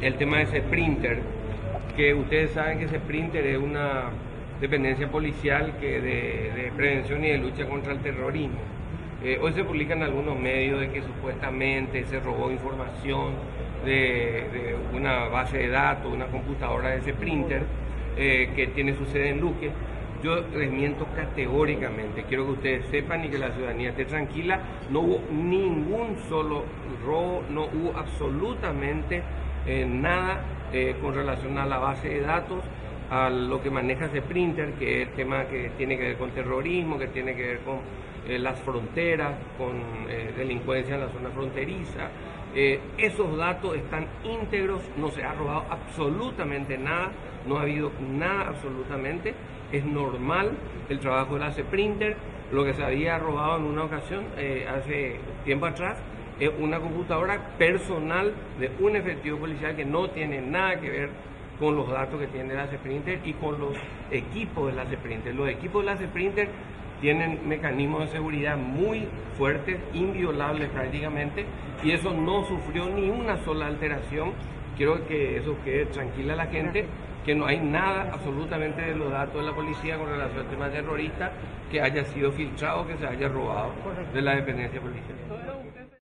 el tema de ese printer, que ustedes saben que ese printer es una dependencia policial que de, prevención y de lucha contra el terrorismo. Eh, hoy se publican algunos medios de que supuestamente se robó información de, una base de datos, una computadora de ese printer eh, que tiene su sede en Luque. Yo desmiento categóricamente, quiero que ustedes sepan y que la ciudadanía esté tranquila, no hubo ningún solo robo, no hubo absolutamente nada eh, con relación a la base de datos, a lo que maneja ese printer, que es el tema que tiene que ver con terrorismo, que tiene que ver con las fronteras, con delincuencia en la zona fronteriza, eh, esos datos están íntegros, no se ha robado absolutamente nada, no ha habido nada absolutamente. Es normal el trabajo del ACE Printer. Lo que se había robado en una ocasión, eh, hace tiempo atrás, es una computadora personal de un efectivo policial que no tiene nada que ver con los datos que tiene el ACE Printer y con los equipos del ACE Printer. Los equipos del ACE Printer tienen mecanismos de seguridad muy fuertes, inviolables prácticamente, y eso no sufrió ni una sola alteración. Quiero que eso quede tranquila a la gente, que no hay nada absolutamente de los datos de la policía con relación al tema terrorista que haya sido filtrado, que se haya robado de la dependencia policial.